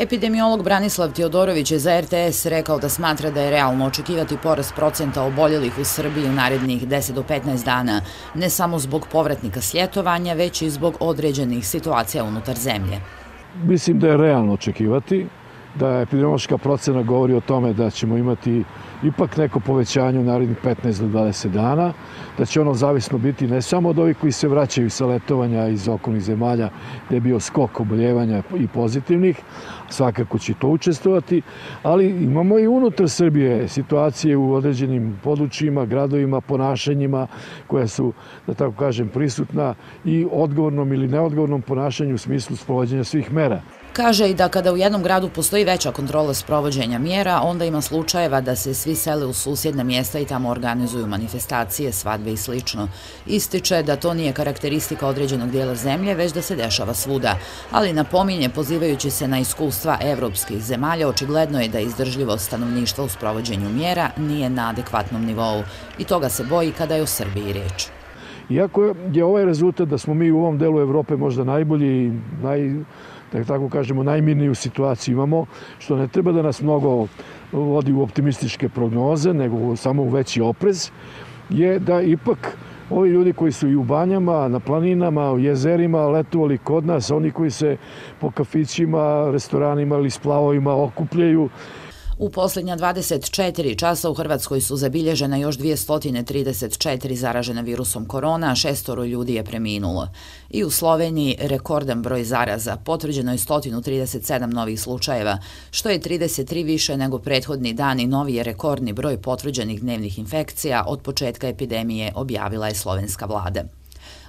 Epidemiolog Branislav Teodorović je za RTS rekao da smatra da je realno očekivati porast procenta oboljelih u Srbiji u narednih 10 do 15 dana, ne samo zbog povratnika sljetovanja, već i zbog određenih situacija unutar zemlje. Mislim da je realno očekivati da epidemiološka procena govori o tome da ćemo imati ipak neko povećanje u narednih 15 do 20 dana, da će ono zavisno biti ne samo od ovih koji se vraćaju sa letovanja iz okolnih zemalja gdje je bio skok oboljevanja i pozitivnih, svakako će to učestovati, ali imamo i unutar Srbije situacije u određenim područjima, gradovima, ponašanjima koja su, da tako kažem, prisutna i odgovornom ili neodgovornom ponašanju u smislu sprovođenja svih mera. Kaže i da kada u jednom gradu postoji veća kontrola sprovođenja mjera, onda ima slučajeva da se svi sele u susjedna mjesta i tamo organizuju manifestacije, svadbe i sl. Ističe da to nije karakteristika određenog dijela zemlje, već da se dešava svuda. Ali napominje, pozivajući se na iskustva evropskih zemalja, očigledno je da izdržljivost stanovništva u sprovođenju mjera nije na adekvatnom nivou. I toga se boji kada je o Srbiji reč. Iako je ovaj rezultat da smo mi u ovom delu Evrope možda najbolji i naj da tako kažemo, najmirniju situaciju imamo, što ne treba da nas mnogo vodi u optimističke prognoze, nego samo u veći oprez, je da ipak ovi ljudi koji su i u banjama, na planinama, u jezerima letovali kod nas, oni koji se po kafićima, restoranima ili splavovima okupljaju, U posljednja 24 časa u Hrvatskoj su zabilježena još 234 zaražena virusom korona, a šestoro ljudi je preminulo. I u Sloveniji rekordan broj zaraza, potvrđeno je 137 novih slučajeva, što je 33 više nego prethodni dan i novi je rekordni broj potvrđenih dnevnih infekcija od početka epidemije, objavila je slovenska vlada.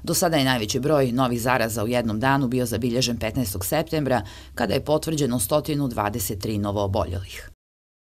Do sada je najveći broj novih zaraza u jednom danu bio zabilježen 15. septembra, kada je potvrđeno 123 novo oboljelih.